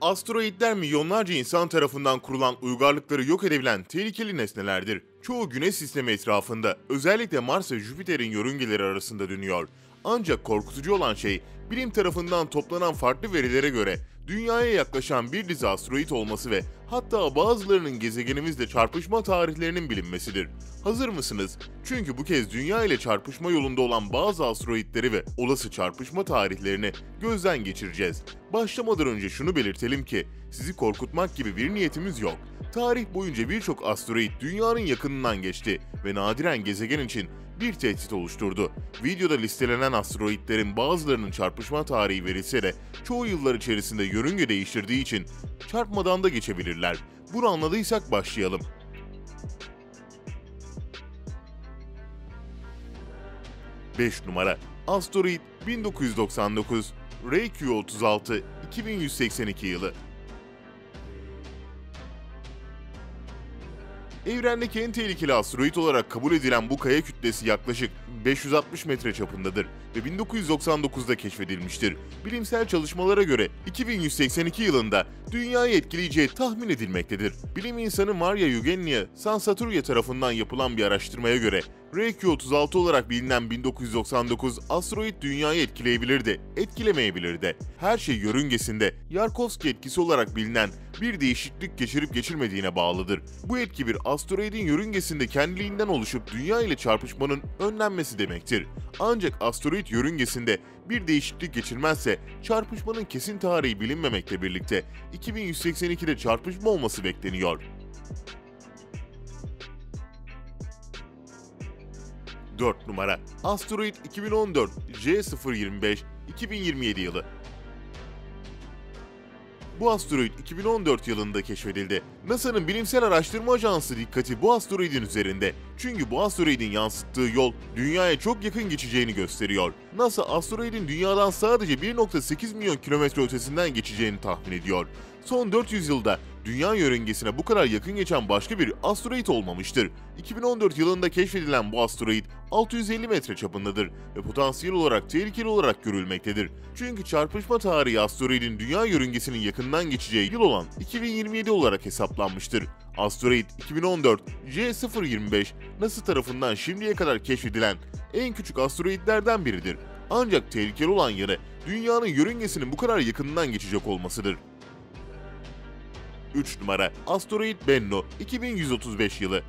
Asteroidler milyonlarca insan tarafından kurulan uygarlıkları yok edebilen tehlikeli nesnelerdir. Çoğu güneş sistemi etrafında, özellikle Mars ve Jüpiter'in yörüngeleri arasında dönüyor. Ancak korkutucu olan şey, bilim tarafından toplanan farklı verilere göre dünyaya yaklaşan bir dizi asteroid olması ve hatta bazılarının gezegenimizle çarpışma tarihlerinin bilinmesidir. Hazır mısınız? Çünkü bu kez dünya ile çarpışma yolunda olan bazı asteroidleri ve olası çarpışma tarihlerini gözden geçireceğiz. Başlamadan önce şunu belirtelim ki sizi korkutmak gibi bir niyetimiz yok. Tarih boyunca birçok asteroid dünyanın yakınından geçti ve nadiren gezegen için bir tehdit oluşturdu. Videoda listelenen asteroidlerin bazılarının çarpışma tarihi verilse de çoğu yıllar içerisinde yörünge değiştirdiği için çarpmadan da geçebilirler. Bunu anladıysak başlayalım. Beş numara Asteroid 1999 RQ36 2182 yılı Evrendeki en tehlikeli asteroid olarak kabul edilen bu kaya kütlesi yaklaşık 560 metre çapındadır ve 1999'da keşfedilmiştir. Bilimsel çalışmalara göre 2182 yılında dünyayı etkileyeceği tahmin edilmektedir. Bilim insanı Maria Eugenia Sansaturya tarafından yapılan bir araştırmaya göre RQ-36 olarak bilinen 1999 asteroid dünyayı etkileyebilirdi, etkilemeyebilirdi. Her şey yörüngesinde Yarkovski etkisi olarak bilinen bir değişiklik geçirip geçirmediğine bağlıdır. Bu etki bir asteroidin yörüngesinde kendiliğinden oluşup dünya ile çarpışmanın önlenmesi demektir. Ancak asteroid yörüngesinde bir değişiklik geçirmezse çarpışmanın kesin tarihi bilinmemekle birlikte 2182'de çarpışma olması bekleniyor. 4 numara Asteroid 2014 J025 2027 yılı bu asteroid 2014 yılında keşfedildi. NASA'nın bilimsel araştırma ajansı dikkati bu asteroidin üzerinde. Çünkü bu asteroidin yansıttığı yol dünyaya çok yakın geçeceğini gösteriyor. NASA asteroidin dünyadan sadece 1.8 milyon kilometre ötesinden geçeceğini tahmin ediyor. Son 400 yılda dünya yörüngesine bu kadar yakın geçen başka bir asteroid olmamıştır. 2014 yılında keşfedilen bu asteroid 650 metre çapındadır ve potansiyel olarak tehlikeli olarak görülmektedir. Çünkü çarpışma tarihi asteroidin dünya yörüngesinin yakından geçeceği yıl olan 2027 olarak hesaplanmıştır. Asteroid 2014 J025 NASA tarafından şimdiye kadar keşfedilen en küçük asteroidlerden biridir. Ancak tehlikeli olan yanı dünyanın yörüngesinin bu kadar yakından geçecek olmasıdır. 3 numara Asteroid Bennu 2135 yılı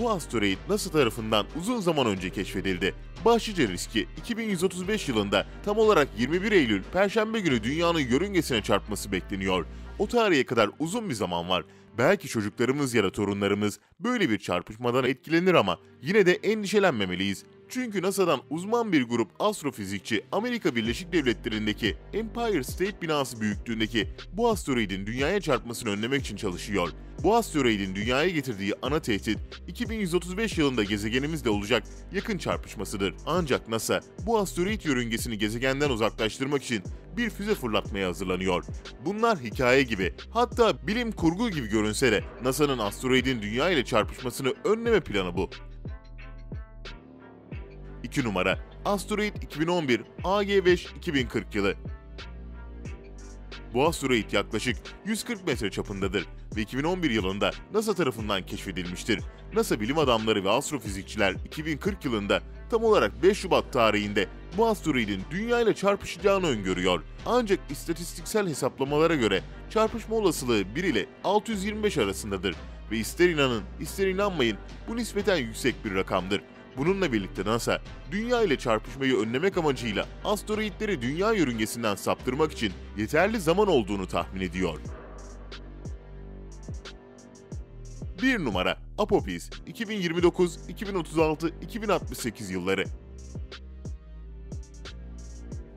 bu asteroid NASA tarafından uzun zaman önce keşfedildi. Başlıca riski 2135 yılında tam olarak 21 Eylül Perşembe günü dünyanın yörüngesine çarpması bekleniyor. O tarihe kadar uzun bir zaman var. Belki çocuklarımız ya da torunlarımız böyle bir çarpışmadan etkilenir ama yine de endişelenmemeliyiz. Çünkü NASA'dan uzman bir grup astrofizikçi Amerika Birleşik Devletleri'ndeki Empire State binası büyüklüğündeki bu asteroidin dünyaya çarpmasını önlemek için çalışıyor. Bu asteroidin dünyaya getirdiği ana tehdit 2135 yılında gezegenimizde olacak yakın çarpışmasıdır. Ancak NASA bu asteroid yörüngesini gezegenden uzaklaştırmak için bir füze fırlatmaya hazırlanıyor. Bunlar hikaye gibi, hatta bilim kurgu gibi görünse de NASA'nın asteroidin dünya ile çarpışmasını önleme planı bu. 2 numara Asteroid 2011 AG5 2040 yılı bu asteroid yaklaşık 140 metre çapındadır ve 2011 yılında NASA tarafından keşfedilmiştir. NASA bilim adamları ve astrofizikçiler 2040 yılında tam olarak 5 Şubat tarihinde bu asteroidin Dünya ile çarpışacağını öngörüyor. Ancak istatistiksel hesaplamalara göre çarpışma olasılığı 1 ile 625 arasındadır ve ister inanın ister inanmayın bu nispeten yüksek bir rakamdır. Bununla birlikte NASA, Dünya ile çarpışmayı önlemek amacıyla asteroidleri Dünya yörüngesinden saptırmak için yeterli zaman olduğunu tahmin ediyor. 1 numara Apopis 2029, 2036, 2068 yılları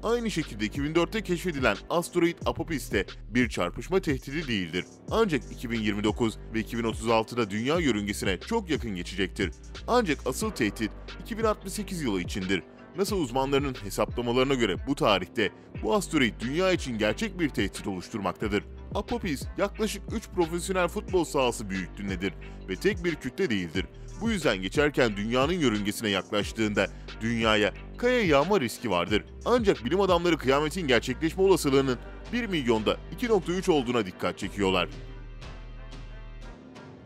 Aynı şekilde 2004'te keşfedilen asteroid Apopis de bir çarpışma tehdidi değildir. Ancak 2029 ve 2036'da dünya yörüngesine çok yakın geçecektir. Ancak asıl tehdit 2068 yılı içindir. NASA uzmanlarının hesaplamalarına göre bu tarihte bu asteroid dünya için gerçek bir tehdit oluşturmaktadır. Apopis yaklaşık 3 profesyonel futbol sahası büyüklüğündedir ve tek bir kütle değildir. Bu yüzden geçerken dünyanın yörüngesine yaklaştığında dünyaya kaya yağma riski vardır. Ancak bilim adamları kıyametin gerçekleşme olasılığının 1 milyonda 2.3 olduğuna dikkat çekiyorlar.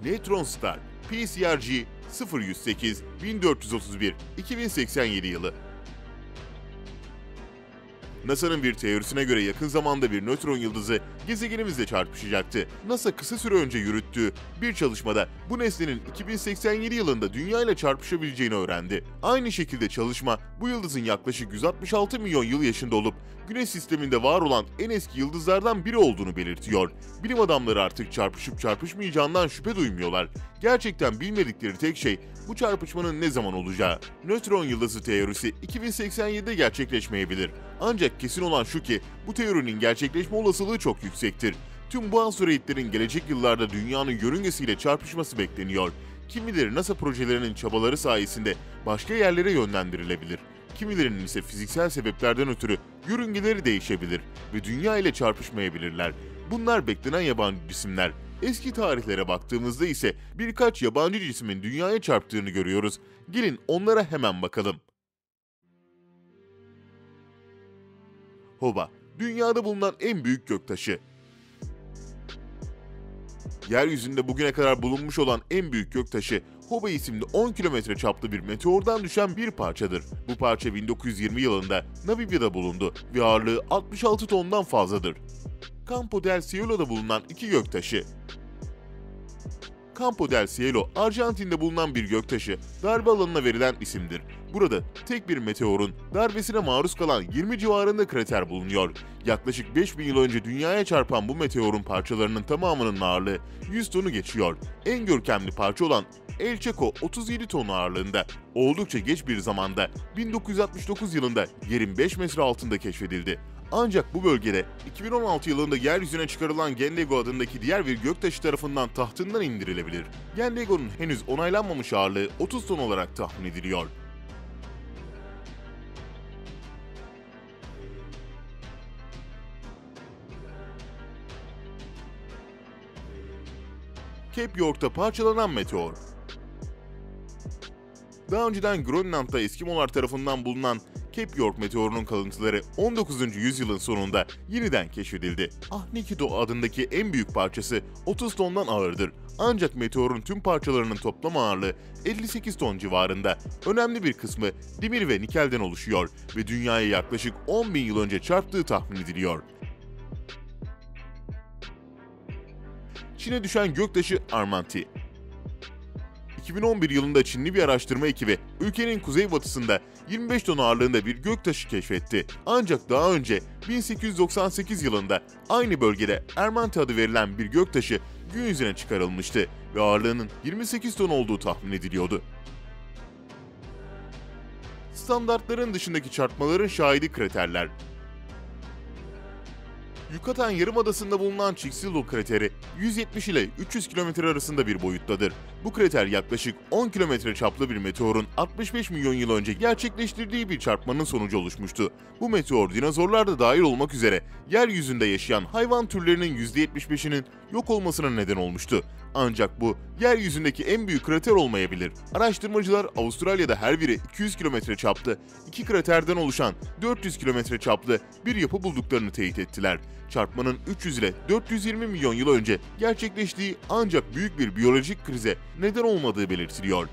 Neutron Star PCRG 0108 1431 2087 yılı NASA'nın bir teorisine göre yakın zamanda bir nötron yıldızı gezegenimizle çarpışacaktı. NASA kısa süre önce yürüttüğü bir çalışmada bu nesnenin 2087 yılında Dünya ile çarpışabileceğini öğrendi. Aynı şekilde çalışma bu yıldızın yaklaşık 166 milyon yıl yaşında olup Güneş sisteminde var olan en eski yıldızlardan biri olduğunu belirtiyor. Bilim adamları artık çarpışıp çarpışmayacağından şüphe duymuyorlar. Gerçekten bilmedikleri tek şey bu çarpışmanın ne zaman olacağı. Nötron yıldızı teorisi 2087'de gerçekleşmeyebilir. Ancak kesin olan şu ki bu teorinin gerçekleşme olasılığı çok yüksektir. Tüm bu asteroidlerin gelecek yıllarda dünyanın yörüngesiyle çarpışması bekleniyor. Kimileri NASA projelerinin çabaları sayesinde başka yerlere yönlendirilebilir. Kimilerinin ise fiziksel sebeplerden ötürü yörüngeleri değişebilir ve dünya ile çarpışmayabilirler. Bunlar beklenen yabancı cisimler. Eski tarihlere baktığımızda ise birkaç yabancı cismin dünyaya çarptığını görüyoruz. Gelin onlara hemen bakalım. Hoba, dünyada bulunan en büyük göktaşı. Yeryüzünde bugüne kadar bulunmuş olan en büyük göktaşı Hoba isimli 10 kilometre çaplı bir meteordan düşen bir parçadır. Bu parça 1920 yılında Namibya'da bulundu ve ağırlığı 66 tondan fazladır. Campo del Cielo'da bulunan iki göktaşı. Campo del Cielo, Arjantin'de bulunan bir göktaşı, darbe alanına verilen isimdir. Burada tek bir meteorun darbesine maruz kalan 20 civarında krater bulunuyor. Yaklaşık 5000 yıl önce dünyaya çarpan bu meteorun parçalarının tamamının ağırlığı 100 tonu geçiyor. En görkemli parça olan El Chaco 37 ton ağırlığında. Oldukça geç bir zamanda 1969 yılında yerin 5 metre altında keşfedildi. Ancak bu bölgede 2016 yılında yeryüzüne çıkarılan Gendego adındaki diğer bir göktaşı tarafından tahtından indirilebilir. Gendego'nun henüz onaylanmamış ağırlığı 30 ton olarak tahmin ediliyor. Cape York'ta parçalanan meteor. Daha önceden Grönland'da Eskimolar tarafından bulunan Cape York meteorunun kalıntıları 19. yüzyılın sonunda yeniden keşfedildi. Ahnikido adındaki en büyük parçası 30 tondan ağırdır. Ancak meteorun tüm parçalarının toplam ağırlığı 58 ton civarında. Önemli bir kısmı demir ve nikelden oluşuyor ve dünyaya yaklaşık 10 bin yıl önce çarptığı tahmin ediliyor. Çin'e düşen göktaşı Armanti 2011 yılında Çinli bir araştırma ekibi ülkenin kuzeybatısında 25 ton ağırlığında bir göktaşı keşfetti. Ancak daha önce 1898 yılında aynı bölgede Ermanti adı verilen bir göktaşı gün yüzüne çıkarılmıştı ve ağırlığının 28 ton olduğu tahmin ediliyordu. Standartların dışındaki çarpmaların şahidi kraterler Yucatan Yarımadası'nda bulunan Chicxulub krateri 170 ile 300 kilometre arasında bir boyuttadır. Bu krater yaklaşık 10 kilometre çaplı bir meteorun 65 milyon yıl önce gerçekleştirdiği bir çarpmanın sonucu oluşmuştu. Bu meteor dinozorlar da dahil olmak üzere yeryüzünde yaşayan hayvan türlerinin %75'inin yok olmasına neden olmuştu. Ancak bu yeryüzündeki en büyük krater olmayabilir. Araştırmacılar Avustralya'da her biri 200 kilometre çaplı, iki kraterden oluşan 400 kilometre çaplı bir yapı bulduklarını teyit ettiler. Çarpmanın 300 ile 420 milyon yıl önce gerçekleştiği ancak büyük bir biyolojik krize neden olmadığı belirtiliyor.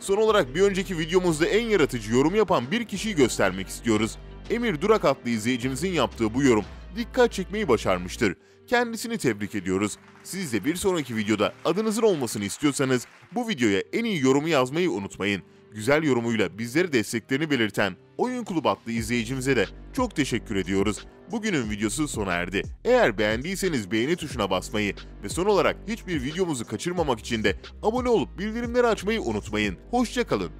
Son olarak bir önceki videomuzda en yaratıcı yorum yapan bir kişiyi göstermek istiyoruz. Emir Durak adlı izleyicimizin yaptığı bu yorum dikkat çekmeyi başarmıştır. Kendisini tebrik ediyoruz. Siz de bir sonraki videoda adınızın olmasını istiyorsanız bu videoya en iyi yorumu yazmayı unutmayın. Güzel yorumuyla bizleri desteklerini belirten Oyun Kulüp adlı izleyicimize de çok teşekkür ediyoruz. Bugünün videosu sona erdi. Eğer beğendiyseniz beğeni tuşuna basmayı ve son olarak hiçbir videomuzu kaçırmamak için de abone olup bildirimleri açmayı unutmayın. Hoşçakalın.